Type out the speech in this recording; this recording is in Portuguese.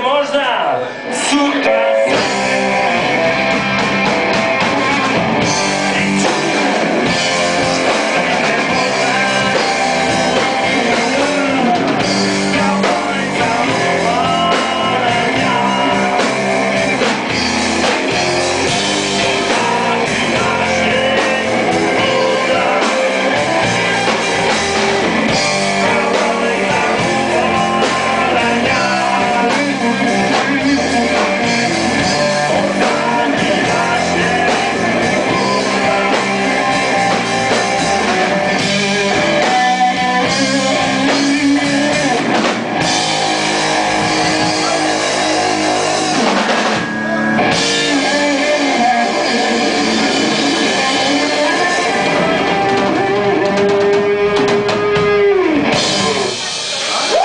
možda sutra